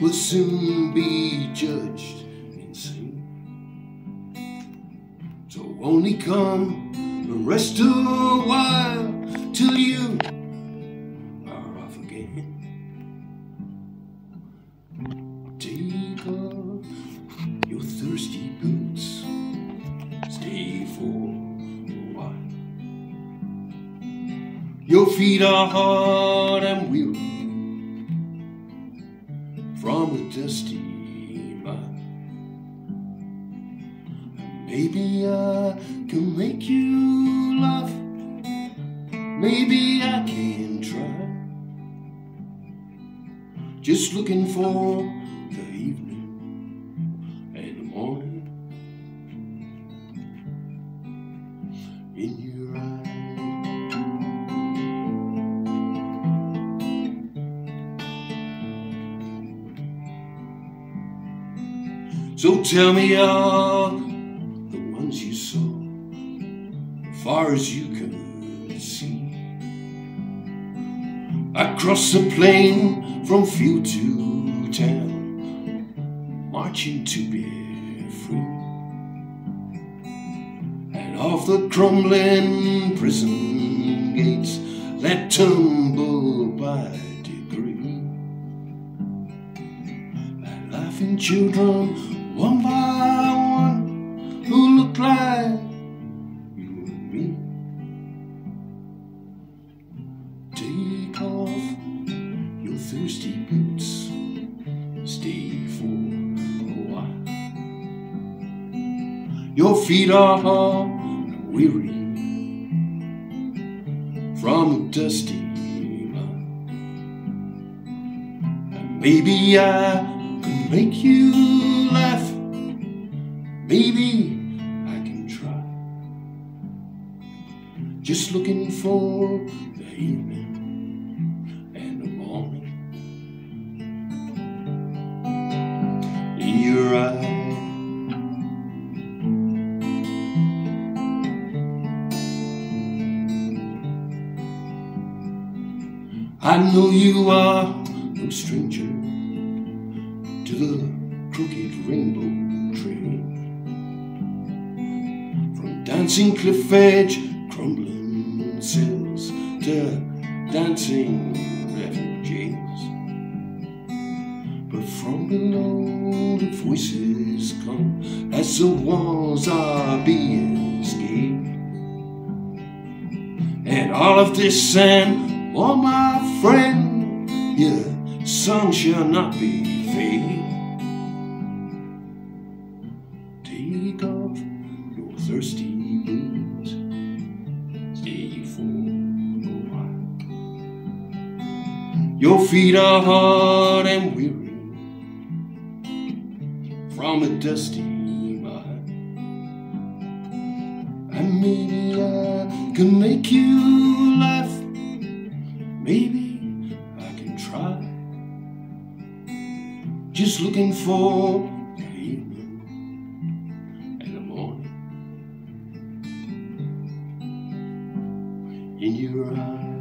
will soon be judged insane. So only come and rest a while till you are off again. Take off your thirsty boots, stay for a while. Your feet are hard and weary from a dusty mile. Maybe I can make you laugh. Maybe I can try. Just looking for the evening and the morning in So tell me all the ones you saw, far as you could see. Across the plain from field to town, marching to be free. And off the crumbling prison gates that tumble by degree. And laughing children Take off your thirsty boots, stay for a while. Your feet are hard and weary from a dusty mile. And maybe I can make you laugh. Maybe I can try. Just looking for evening and the morning in your eyes. I know you are no stranger to the crooked rainbow train. From dancing cliff edge, crumbling cells to dancing refugees. But from below the voices come as the walls are being scaled. And all of this sand, oh my friend, your sun shall not be fading. Take off your thirsty Your feet are hard and weary from a dusty mile. And maybe I can make you laugh. Maybe I can try. Just looking for the the morning in your eyes.